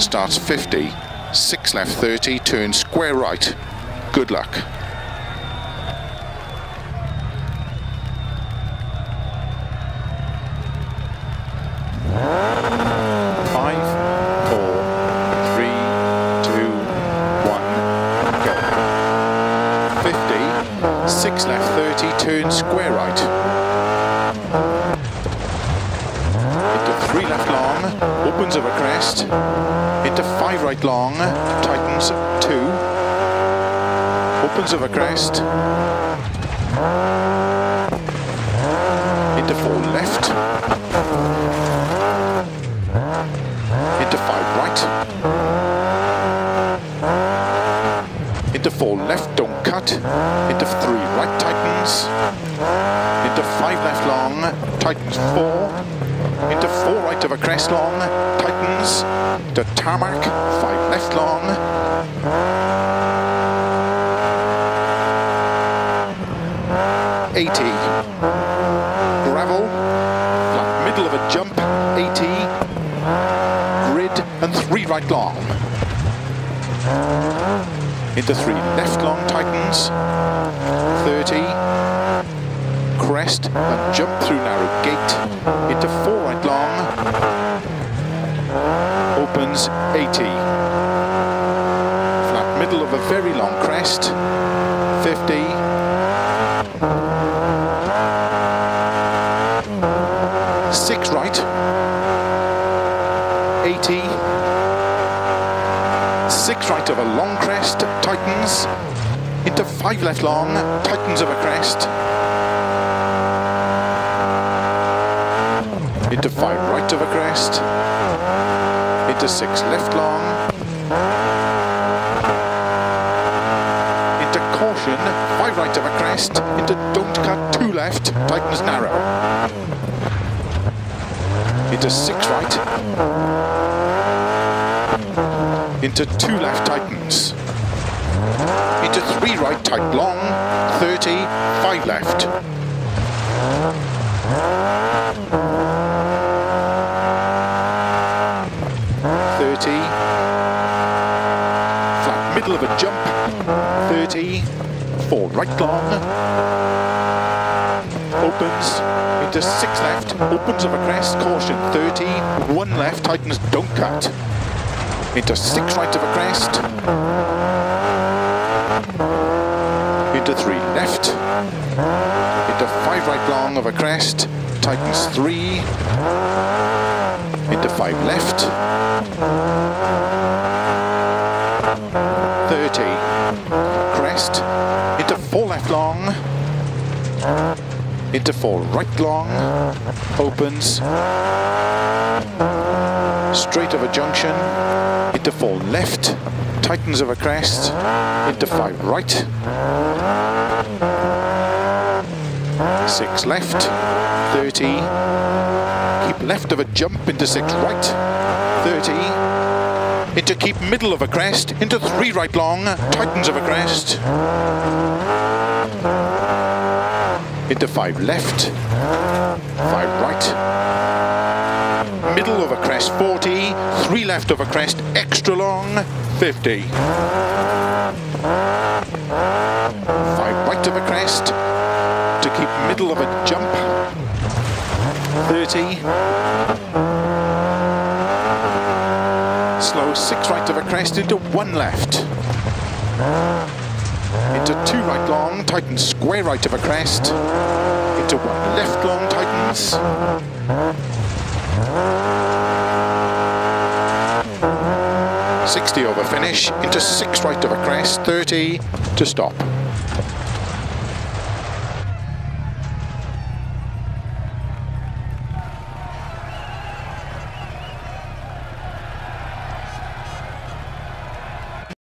starts 50, 6 left 30, turn square right. Good luck. Five, four, three, two, one, go. 50, 6 left 30, turn square right. Into 3 left long, opens over crest. Into 5 right long, tightens 2. Opens over crest. Into 4 left. Into 5 right. Into 4 left, don't cut. Into 3 right, tightens. Into 5 left long, tightens 4. Into 4 right of a crest long, tightens. To tarmac, 5 left long. 80. Gravel, flat middle of a jump, 80. Grid and 3 right long. Into 3 left long, tightens. 30. Crest and jump through narrow gate. Into 4 right long. Opens 80. Flat middle of a very long crest. 50. Six right. 80. Six right of a long crest, tightens. Into five left long, tightens of a crest. Into five right of a crest. Into six left long. Into caution, five right of a crest. Into don't cut, two left, tightens narrow. Into six right. Into two left, tightens. Into three right, tight long. 30, five left. Thirty. Flat middle of a jump. Thirty. Four right long. Opens into six left, opens of a crest, caution 30, one left, tightens, don't cut. Into six right of a crest. Into three left. Into five right long of a crest, tightens three. Into five left. 30. Crest. Four left long. Into four right long, opens, straight of a junction, into four left, tightens of a crest, into five right, six left, 30, keep left of a jump into six right, 30, into keep middle of a crest, into three right long, tightens of a crest, into five left, five right, middle of a crest 40, three left of a crest extra long 50, five right of a crest to keep middle of a jump 30, six right of a crest into one left into two right long, tightens square right of a crest, into one left long, tightens. Sixty over finish, into six right of a crest, thirty to stop.